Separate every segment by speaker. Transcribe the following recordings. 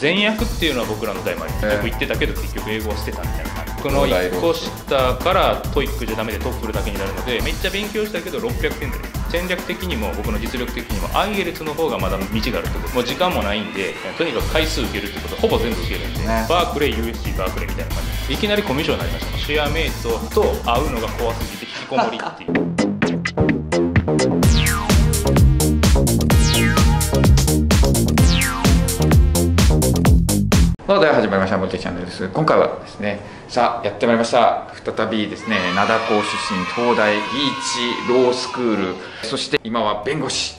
Speaker 1: 前役っていうのは僕らの代もあり僕言ってたけど結局英語を捨てたみたいな。感じこの1個下から TOEIC じゃダメで TOEFL だけになるのでめっちゃ勉強したけど600点台戦略的にも僕の実力的にも IELTS の方がまだ道があるってこと。もう時間もないんでとにかく回数受けるってこと。ほぼ全部受けるんで、
Speaker 2: ね。
Speaker 1: バークレー USC バークレーみたいな感じ。でいきなりコミュ障になりました。シェアメイトと会うのが怖すぎて引きこもりっていう
Speaker 2: さあでは始まりましたモテチャンネルです。今回はですねさあやってまいりました。再びですね灘高出身東大リーチロースクール。そして今は弁護士、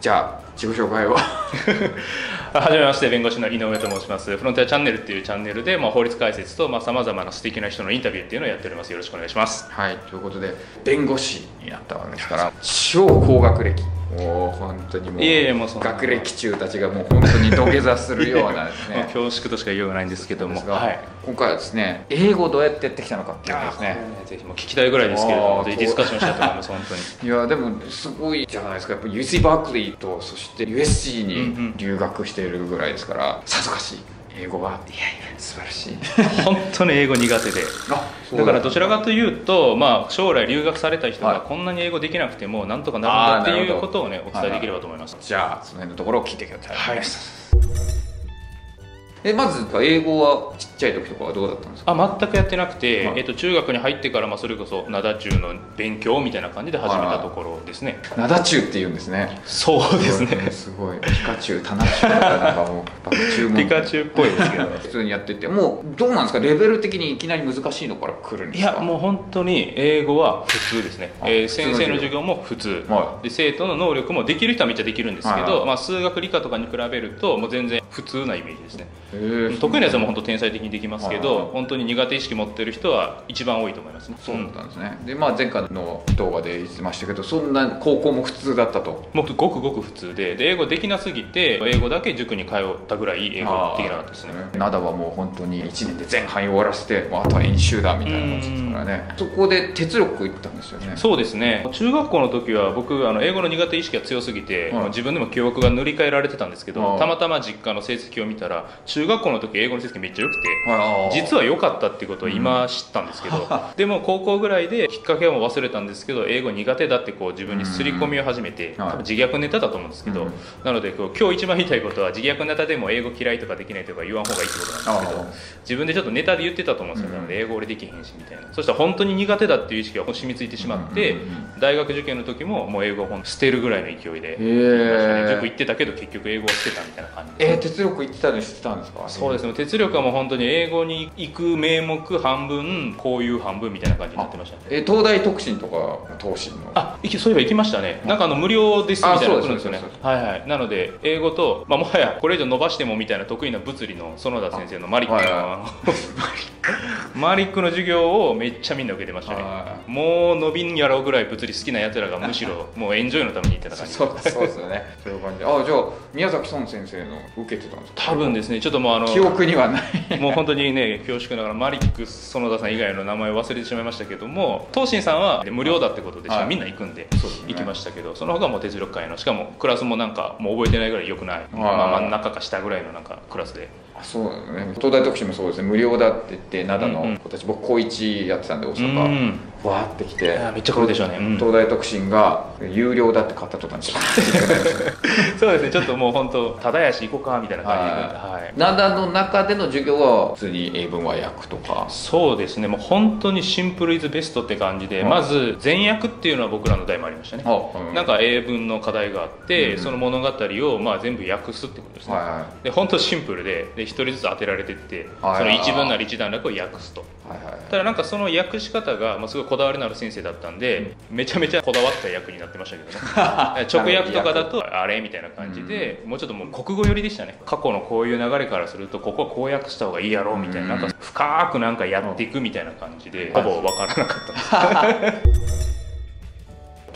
Speaker 2: じゃあ自己紹介を。
Speaker 1: はじめまして弁護士の井上と申します。フロンティアチャンネルっていうチャンネルで、まあ、法律解説とさまざ、まな素敵な人のインタビューっていうのをやっておりますよろしくお願いします。
Speaker 2: はい。ということで弁護士になったわけですから超高学歴もう本当にもう
Speaker 1: いえいえもうそんな。
Speaker 2: 学歴中たちがもう本当に土下座するようなです
Speaker 1: まあ
Speaker 2: ね
Speaker 1: 恐縮としか言いようがないんですけども。はい。
Speaker 2: 今回はですね英語どうやってやってきたのかっていうのですね
Speaker 1: ねぜひもう聞きたいぐらいですけれどもディスカッションしたいと思います本当に。
Speaker 2: いやでもすごいじゃないですか。やっぱ UC バークリーとそして USC
Speaker 1: うんう
Speaker 2: に
Speaker 1: ん。
Speaker 2: 留学しているぐらいですからさぞかし英語は？いやいや素晴らしい。
Speaker 1: 本当に英語苦手で。
Speaker 2: あ
Speaker 1: だからどちらかというと、まあ、将来留学された人
Speaker 2: はい。
Speaker 1: がこんなに英語できなくてもなんとかなるんだっていうことをねお伝えできればと思います、
Speaker 2: じゃあその辺のところを聞いてください、
Speaker 1: はい。
Speaker 2: えまず英語はちっちゃい時とかはどうだったんですか？
Speaker 1: あ全くやってなくて、
Speaker 2: はい。
Speaker 1: えっと中学に入ってから、まあ、それこそ灘中の勉強みたいな感じで始めたところですね。
Speaker 2: 灘中って言うんですね。
Speaker 1: そうですね。
Speaker 2: すごい。ピカチュウタナチュウとかなんかもう
Speaker 1: ピカチュウっぽいですけど
Speaker 2: 普通にやってて。もうどうなんですか？レベル的にいきなり難しいのから来るんですか？
Speaker 1: いやもう本当に英語は普通ですね、
Speaker 2: あ
Speaker 1: えー先生の授業も普通、
Speaker 2: は
Speaker 1: で生徒の能力もできる人はめっちゃできるんですけど、
Speaker 2: はいはい
Speaker 1: まあ、数学理科とかに比べるともう全然普通なイメージですね。得意なやつはもう本当天才的にできますけど、本当に苦手意識持ってる人は一番多いと思いますね。
Speaker 2: そうだったんですね、でまあ前回の動画で言ってましたけどそんな高校も普通だったと。
Speaker 1: もうごくごく普通でで英語できなすぎて英語だけ塾に通ったぐらい英語できなかったですね。
Speaker 2: 灘はもう本当に1年で前半終わらせてもうあとは演習だみたいな感じですからね。そこで哲力行ったんですよね。
Speaker 1: そうですね。中学校の時は僕あの英語の苦手意識が強すぎて、
Speaker 2: はい。
Speaker 1: まあ自分でも記憶が塗り替えられてたんですけど、
Speaker 2: はい。
Speaker 1: たまたま実家の成績を見たら中学校の時英語の成績めっちゃ良くて
Speaker 2: はい
Speaker 1: 実は良かったっていうことを今知ったんですけど、でも高校ぐらいできっかけはもう忘れたんですけど英語苦手だってこう自分に刷り込みを始めて、
Speaker 2: うんはい。
Speaker 1: 多分自虐ネタだと思うんですけど、
Speaker 2: うん。
Speaker 1: なのでこう今日一番言いたいことは自虐ネタでも英語嫌いとかできないとか言わん方がいいってことなんですけど
Speaker 2: あ
Speaker 1: 自分でちょっとネタで言ってたと思うんですよ、
Speaker 2: うん。
Speaker 1: なので英語俺できへんしみたいな。そしたら本当に苦手だっていう意識が染みついてしまって、
Speaker 2: うんうんうん。
Speaker 1: 大学受験の時ももう英語を捨てるぐらいの勢いで
Speaker 2: へー
Speaker 1: 塾行ってたけど結局英語を捨てたみたいな感じで。
Speaker 2: えー、哲力行ってたの知ってたんですか？
Speaker 1: そうですね。哲力はもう本当に英語に行く名目半分こういう半分みたいな感じになってましたね。
Speaker 2: えー東大特進とか東進の。
Speaker 1: あそういえば行きましたね。なんかあの無料ですみたいなの来るんですよね。
Speaker 2: あそうですそう
Speaker 1: はいはい。なので英語と、まあ、もはやこれ以上伸ばしてもみたいな得意な物理の園田先生のマリックの、
Speaker 2: はいはい。
Speaker 1: マリックの授業をめっちゃみんな受けてましたね。
Speaker 2: は
Speaker 1: もう伸びんやろうぐらい物理好きなやつらがむしろ もうエンジョイのために行ってた感じ。
Speaker 2: そうそうですよね。そういう感じ。であじゃあ宮崎孫先生の受けてたんですか？
Speaker 1: 多分ですね。ちょっともうあの
Speaker 2: 記憶にはない。
Speaker 1: もう本当にね恐縮ながらマリック園田さん以外の名前を忘れてしまいましたけども東進さんは無料だってことで、
Speaker 2: はい。
Speaker 1: みんな行くんで
Speaker 2: ね。
Speaker 1: 行きましたけどその他はもう哲力会のしかもクラスもなんかもう覚えてないぐらい良くない、まあ、真ん中か下ぐらいのなんかクラスで。
Speaker 2: あそうね。東大特進もそうですね。無料だって言って灘
Speaker 1: うんうん。
Speaker 2: の子たち、僕高一やってたんで大
Speaker 1: う
Speaker 2: 阪
Speaker 1: ん
Speaker 2: わーってきて
Speaker 1: めっちゃ来るでしょうね。うん。
Speaker 2: 東大特進が有料だって買った途端に
Speaker 1: そうですね。ちょっともう本当ただやし行こうかみたいな感じで。行くんではい
Speaker 2: 灘の中での授業は普通に英文和訳とか？
Speaker 1: そうですね。もう本当にシンプルイズベストって感じで、
Speaker 2: はい。
Speaker 1: まず前訳っていうのは僕らの代もありましたね。
Speaker 2: あ
Speaker 1: なんか英文の課題があって、
Speaker 2: うん
Speaker 1: その物語をまあ全部訳すってことですね、
Speaker 2: はい。は
Speaker 1: で本当シンプルでで一人ずつ当てられてって、
Speaker 2: はい。
Speaker 1: その一文なり一段落を訳すと。
Speaker 2: はいはい。
Speaker 1: ただなんかその訳し方が、まあ、すごいこだわりのある先生だったんで、めちゃめちゃこだわった訳になってましたけどね。直訳とかだとあれみたいな感じで、もうちょっともう国語寄りでしたね。過去のこういう流れからするとここはこう訳した方がいいやろうみたいな,、
Speaker 2: うん。
Speaker 1: なんか深くなんかやっていくみたいな感じで、ほぼ分からなかった。で す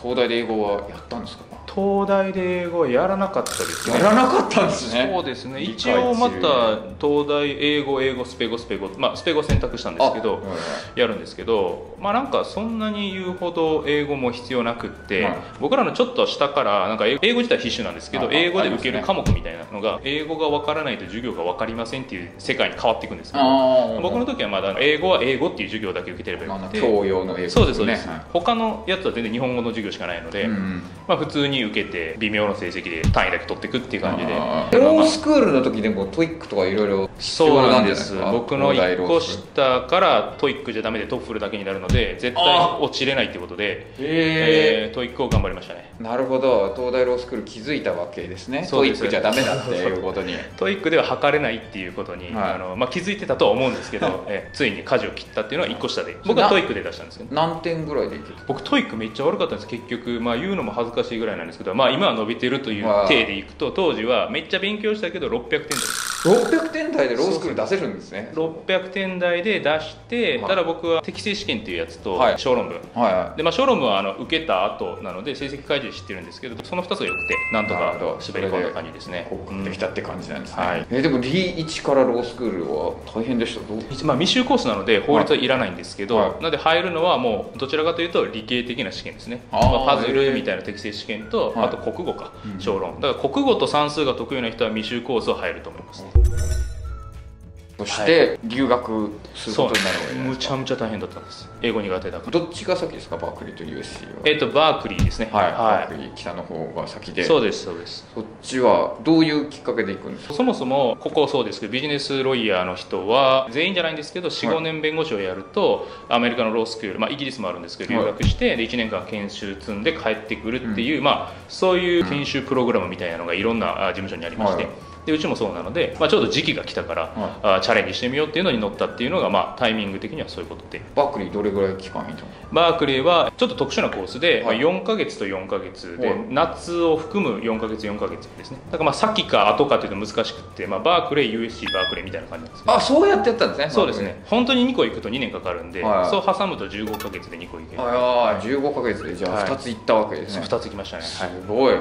Speaker 2: 東大で英語はやったんですか？
Speaker 1: 東大で英語はやらなかったです
Speaker 2: ね。やらなかったんですね。
Speaker 1: そうですね。一応また東大英語英語スペ語スペ語まあスペ語選択したんですけど、はいはい、やるんですけどまあなんかそんなに言うほど英語も必要なくって、はい、僕らのちょっと下からなんか英語自体必修なんですけど英語で受ける科目みたいなのが、英語がわからないと授業が分かりませんっていう世界に変わっていくんですけど僕の時はまだ英語は英語っていう授業だけ受けてればよくて。
Speaker 2: 教養の英語、ね、
Speaker 1: そうですそうです、はい、他のやつは全然日本語の授業しかないので、うん、まあ普通に受けて微妙の成績で単位だけ取っていくっていう感じで。
Speaker 2: ロースクールの時でも TOEIC とかいろいろ
Speaker 1: そうなんです。僕の1個下から TOEIC じゃダメで TOEFL だけになるので絶対落ちれないってことで、えー、 TOEIC を頑張りましたね。
Speaker 2: なるほど。東大ロースクール気づいたわけですね。 TOEIC じゃダメだっていうことに。
Speaker 1: TOEIC では測れないっていうことに、はい、あのまあ、気づいてたとは思うんですけど、えついに舵を切ったっていうのは1個下で僕は TOEIC で出したんですけど
Speaker 2: 何点ぐらいでいける
Speaker 1: 僕 TOEIC めっちゃ悪かったんです。結局、まあ、言うのも恥ずかしいぐらいなんですけど、まあ、今は伸びてるという体でいくと当時はめっちゃ勉強したけど600点台
Speaker 2: 600点台でロースクール出せるんですね。
Speaker 1: 600点台で出して、はい、ただ僕は適正試験っていうやつと小論文、はいはい、でまあ、小論文はあの受けた後なので成績開示知ってるんですけどその2つがよくてなんとか滑り込んだ感じですね。
Speaker 2: できたって感じなんですね、はい、えでも D1 からロースクールは大変でした。
Speaker 1: まあ、未修コースなので法律はいらないんですけど、はい、なので入るのはもうどちらかというと理系的な試験ですね。まあ、パズルみたいな適正試験と、あと国語か、小論だから国語と算数が得意な人は未修コースを入ると思います、
Speaker 2: そして留学することになるわけ
Speaker 1: むちゃむちゃ大変だったんです。英語苦手だから。
Speaker 2: どっちが先ですか？バークリーと USC は。
Speaker 1: えっ、とバークリーですね。
Speaker 2: はい、はい、バークリー北の方が先で。
Speaker 1: そうですそうです。
Speaker 2: そっちはどういうきっかけで行くんですか？
Speaker 1: そもそもここそうですけどビジネスロイヤーの人は全員じゃないんですけど45、年弁護士をやるとアメリカのロースクール、まあ、イギリスもあるんですけど留学して、で1年間研修積んで帰ってくるっていう、うん、まあそういう研修プログラムみたいなのがいろんな事務所にありまして、はいでうちもそうなので、まあ、ちょうど時期が来たから、はい、あチャレンジしてみようっていうのに乗ったっていうのが、まあ、タイミング的にはそういうこと。で
Speaker 2: バークリーどれぐらい期間いた
Speaker 1: バークリーはちょっと特殊なコースで、はい、まあ、4か月と4か月で、はい、夏を含む4か月4か月ですね。だからまあ先か後かというと難しくて、まあ、バークレー USC バークレーみたいな感じなんです
Speaker 2: あそうやってやったんですね
Speaker 1: そうですね。本当に2個行くと2年かかるんで、はい、そう挟むと15か月で2個行ける。
Speaker 2: ああ15か月でじゃあ2つ行ったわけですね、
Speaker 1: はい、2つ行きましたね。
Speaker 2: すごい。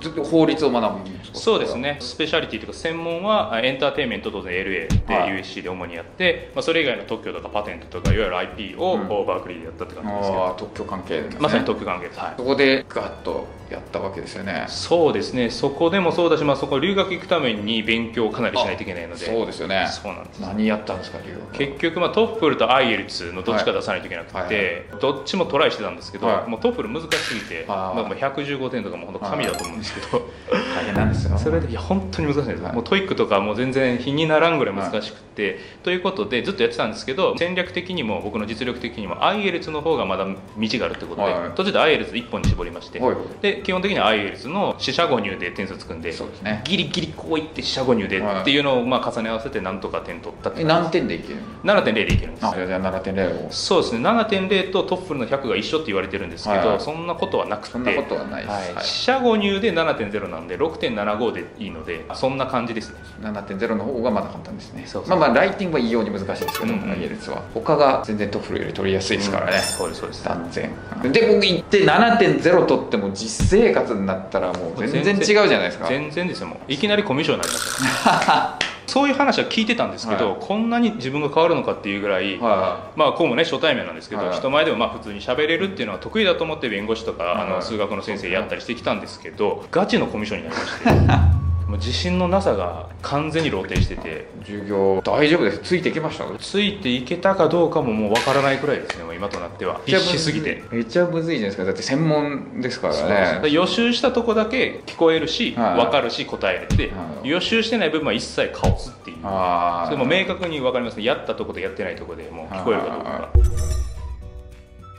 Speaker 2: ずっと法律を学ぶ
Speaker 1: そうですね。スペシャリティというか専門はエンターテインメント当然 LA で USC で主にやって、まあ、それ以外の特許とかパテントとかいわゆる IP を、うん、バークリーでやったって感じですけど。
Speaker 2: 特許関係で、
Speaker 1: ね、まさに特許関係です、
Speaker 2: はい、そこでガッとやったわけですよね。
Speaker 1: そうですね。そこでもそうだし、まあ、そこ留学行くために勉強をかなりしないといけないので。
Speaker 2: そうですよね。
Speaker 1: そうなんです。
Speaker 2: 何やったんですか留学
Speaker 1: 結局、まあ、トッフルとアイエルツのどっちか出さないといけなくて、はい。はいはい、どっちもトライしてたんですけど、はい、もうトッフル難しすぎて、まあ、115点とかも本当神だと思うんですけど
Speaker 2: 大変なんですよ。
Speaker 1: それでいや本当に難しいです、もう TOEIC とかもう全然比にならんぐらい難しくて、ということでずっとやってたんですけど戦略的にも僕の実力的にも IELTS の方がまだ道があるってことで、途中で IELTS 1本に絞りまして、で基本的には IELTS の四捨五入で点数つくんで
Speaker 2: そうです、ね、
Speaker 1: ギリギリこういって四捨五入でっていうのをまあ重ね合わせてなんとか点取ったって
Speaker 2: 何点でいける
Speaker 1: 7.0でいけるんです。あ
Speaker 2: じゃあ7.0
Speaker 1: を。そうですね。7.0と TOEFL の100が一緒って言われてるんですけど、はい。はい、そんなことはなくて。
Speaker 2: そんなことはないです、
Speaker 1: はい、四捨五入で7.0なんで6.75でいいのでそんな感じですね。
Speaker 2: 7.0の方がまだ簡単ですね。まあまあライティングは異様に難しいですけど、うんうん、イエルツは他が全然トッフルより取りやすいですからね、うん、
Speaker 1: そうですそうです。
Speaker 2: 断然。で僕行って7.0取っても実生活になったらもう全然違うじゃないですか。
Speaker 1: 全然ですよ。もういきなりコミュ障になりました そういう話は聞いてたんですけど、はい、こんなに自分が変わるのかっていうぐらい、はい、まあこうもね初対面なんですけど、はい、人前でもまあ普通に喋れるっていうのは得意だと思って弁護士とか、あの数学の先生やったりしてきたんですけど ガチのコミュ障になりましてもう自信のなさが完全に露呈してて。
Speaker 2: 授業大丈夫です。ついていけました？
Speaker 1: ついていけたかどうかももう分からないくらいですねもう今となっては。必死すぎて。
Speaker 2: めっちゃむずいじゃないですか。だって専門ですからね。
Speaker 1: 予習したとこだけ聞こえるし、はい、分かるし答えれて、はい、予習してない部分は一切カオスっていう。それも明確に分かります。ねやったとことやってないとこでもう聞こえるかどうかが。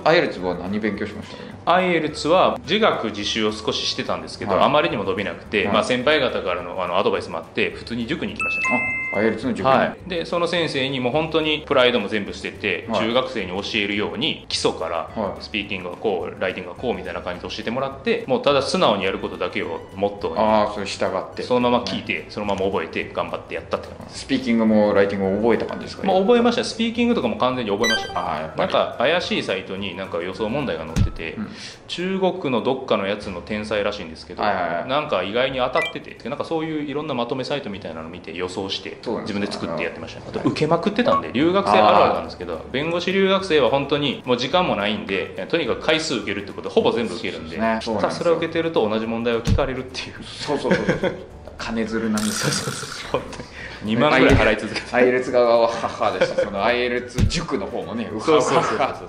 Speaker 2: アイエルツは何勉強しました、
Speaker 1: アイエルツは自学自習を少ししてたんですけど、はい、あまりにも伸びなくて、はい、まあ、先輩方からのあのアドバイスもあって普通に塾に行きました。ね
Speaker 2: アイエルツの塾
Speaker 1: はい、でその先生にも本当にプライドも全部捨てて、はい、中学生に教えるように基礎からスピーキングがこうライティングがこうみたいな感じで教えてもらってもうただ素直にやることだけをもっと
Speaker 2: ああそれ従って。
Speaker 1: そのまま聞いて、そのまま覚えて頑張ってやったって感じ
Speaker 2: スピーキングもライティングも覚えた感じですか、
Speaker 1: まあ、覚えました。スピーキングとかも完全に覚えました。あなんか怪しいサイトにになんか予想問題が載ってて、
Speaker 2: うん。
Speaker 1: 中国のどっかのやつの天才らしいんですけど、
Speaker 2: はいはいはい。
Speaker 1: なんか意外に当たっててなんかそういういろんなまとめサイトみたいなの見て予想して自分で作ってやってましたね。あと受けまくってたんで留学生あるあるなんですけど弁護士留学生は本当にもう時間もないんでとにかく回数受けるってことでほぼ全部受けるんでひたすら受けてると同じ問題を聞かれるっていう。
Speaker 2: そうそうそうそう。金づるなんですよ
Speaker 1: 本当に2万ぐらい払い続けて。
Speaker 2: アイレツ側は母でした。そのアイレツ塾の方もねう
Speaker 1: そうそうそうそう。
Speaker 2: はは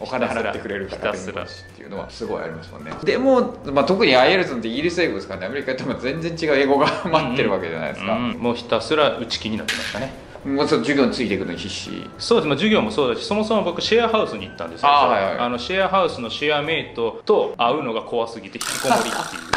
Speaker 2: お金払ってくれるから
Speaker 1: ひたすら
Speaker 2: 弁護士っていうのはすごいありますもんね。でも、まあ、特にアイエルツってイギリス英語ですからねアメリカ行っても全然違う英語が待ってるわけじゃないですか、
Speaker 1: うんもうひたすら打ち気になってましたね。
Speaker 2: もうその授業についていくのに必死。
Speaker 1: そうです、まあ、授業もそうだしそもそも僕シェアハウスに行ったんですよ。
Speaker 2: あーはいはい。
Speaker 1: あのシェアハウスのシェアメイトと会うのが怖すぎて引きこもりっていう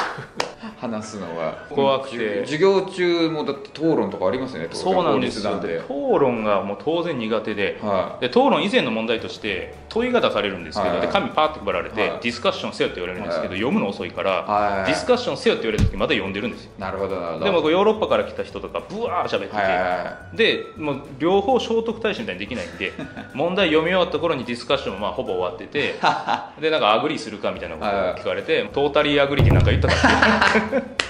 Speaker 2: 話すのが。
Speaker 1: 怖くて。
Speaker 2: 授業中もだって討論とかありますよね
Speaker 1: そうなんですよ。討論がもう当然苦手で。
Speaker 2: は
Speaker 1: で討論以前の問題として問いが出されるんですけど、
Speaker 2: はい。はい
Speaker 1: で紙パーって配られて、
Speaker 2: はい。
Speaker 1: ディスカッションせよって言われるんですけど、
Speaker 2: はい。
Speaker 1: 読むの遅いから、
Speaker 2: はい。
Speaker 1: ディスカッションせよって言われた時まだ読んでるんですよ。
Speaker 2: いなるほどなるほど。
Speaker 1: でもこうヨーロッパから来た人とかブワー喋ってて、でもう両方聖徳太子みたいにできないんで 問題読み終わった頃にディスカッションもまあほぼ終わってて でなんか agree するかみたいなことを聞かれて totally agree ってなんか言ったかって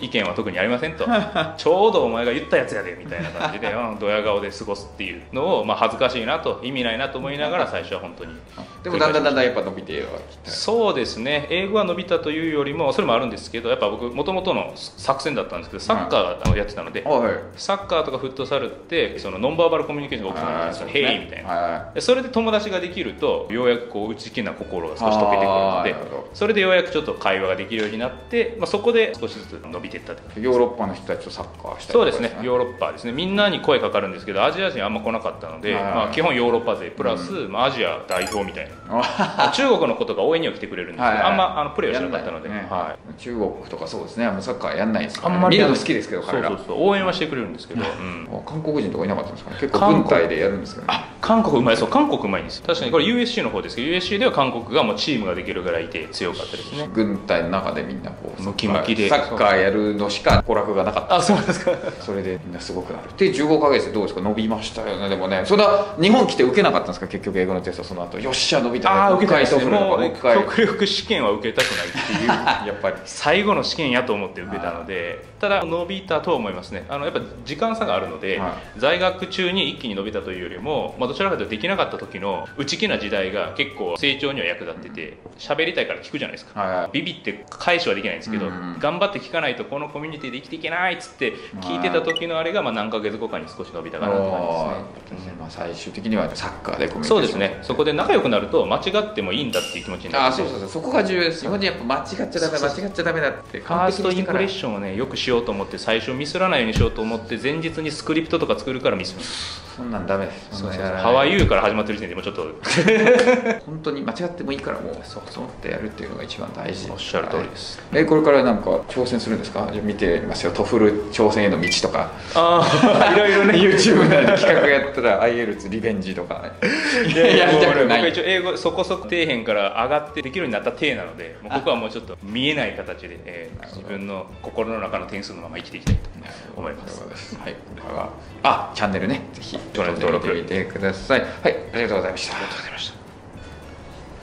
Speaker 1: 意見は特にありませんと。ちょうどお前が言ったやつやでみたいな感じでうんドヤ顔で過ごすっていうのを、まあ、恥ずかしいなと意味ないなと思いながら最初は本当に。
Speaker 2: いでもだんだんだんだんやっぱ伸びてはきた
Speaker 1: そうですね。英語は伸びたというよりもそれもあるんですけどやっぱ僕もともとの作戦だったんですけどサッカーをやってたので、
Speaker 2: あはい。
Speaker 1: サッカーとかフットサルってそのノンバーバルコミュニケーションが起きたんですよ「
Speaker 2: はい
Speaker 1: ヘイ」みたいな。それで友達ができるとようやくこう内気な心が少し溶けてくるのでそれでようやくちょっと会話ができるようになって、まあ、そこで少しずつ伸びていったと
Speaker 2: いヨーロッパの人たちとサッカーしたりとか
Speaker 1: そうですね。ヨーロッパですね。みんなに声かかるんですけどアジア人あんま来なかったので、
Speaker 2: はい。
Speaker 1: まあ、基本ヨーロッパ勢。プラス、まあ、アジア代表みたいな。
Speaker 2: あ
Speaker 1: 中国の子とか応援には来てくれるんですけど、
Speaker 2: はいはい。
Speaker 1: あんまあのプレーはしなかったので、
Speaker 2: ね。
Speaker 1: はい、
Speaker 2: 中国とかそうですね。あんまサッカーやんないですからね。
Speaker 1: あんまり
Speaker 2: 見るの好きですけど
Speaker 1: そう
Speaker 2: 彼ら。
Speaker 1: そうそう応援はしてくれるんですけど、うん。
Speaker 2: あ韓国人とかいなかったんですかね。結構軍隊でやるんですけどね。
Speaker 1: あ韓国うまい。そう韓国うまいんです確かにこれ USC の方ですけど USC では韓国がもうチームができるぐらいいて強かったですね。
Speaker 2: 軍隊の中でみんなこう
Speaker 1: ムキムキで。
Speaker 2: サッカーやるのしか娯楽がなかった。
Speaker 1: あそうなんですか。
Speaker 2: それでみんなすごくなる。で15ヶ月でどうですか？伸びましたよね。でもねそれは日本来て受けなかったんですか？結局英語のテストその後。よっしゃ伸びた
Speaker 1: ああ受けたいですね。
Speaker 2: も
Speaker 1: もう極力試験は受けたくないっていう。
Speaker 2: やっぱり。
Speaker 1: 最後の試験やと思って受けたのでただ伸びたとは思いますね。あのやっぱ時間差があるので、
Speaker 2: は
Speaker 1: 在学中に一気に伸びたというよりも、まあ、どちらかというとできなかった時の内気な時代が結構成長には役立ってて喋りたいから聞くじゃないですか。
Speaker 2: はいはい。
Speaker 1: ビビって返しはできないんですけど、
Speaker 2: うんうん
Speaker 1: 頑張って聞かないとこのコミュニティで生きていけないっつって聞いてた時のあれがまあ何ヶ月後かに少し伸びたかなって感じですね
Speaker 2: まあ、最終的にはサッカーでコミュニケーション。
Speaker 1: そうですね。そこで仲良くなると間違ってもいいんだっていう気持ちにな
Speaker 2: あ
Speaker 1: って
Speaker 2: そうそうそう。そこが重要です。日本人やっぱ間違っちゃダメ間違っちゃダメだって
Speaker 1: ファーストインプレッ
Speaker 2: シ
Speaker 1: ションをねよくしようと思って最初ミスらないようにしようと思って前日にスクリプトとか作るからミスる
Speaker 2: そんなんダメです。
Speaker 1: そうハワイユーから始まってる時点でもうちょっと。
Speaker 2: 本当に間違ってもいいからもうそうそってやるっていうのが一番大事。
Speaker 1: おっしゃる通りです、
Speaker 2: えこれからなんか挑戦するんですか？じゃあ見てみますよ。 TOEFL 挑戦への道とか。
Speaker 1: ああ いろいろね。
Speaker 2: YouTube なり企画やったら IELTS リベンジとか
Speaker 1: いやいや 僕一応英語そこそこ底辺から上がってできるようになった体なのでもうここはもうちょっと見えない形で、え自分の心の中の点数のまま生きていきたいと思います。
Speaker 2: はい。これは。あチャンネルね。ぜひ
Speaker 1: 登録
Speaker 2: してみてください。はいありがとうございました。
Speaker 1: ありがとうございました。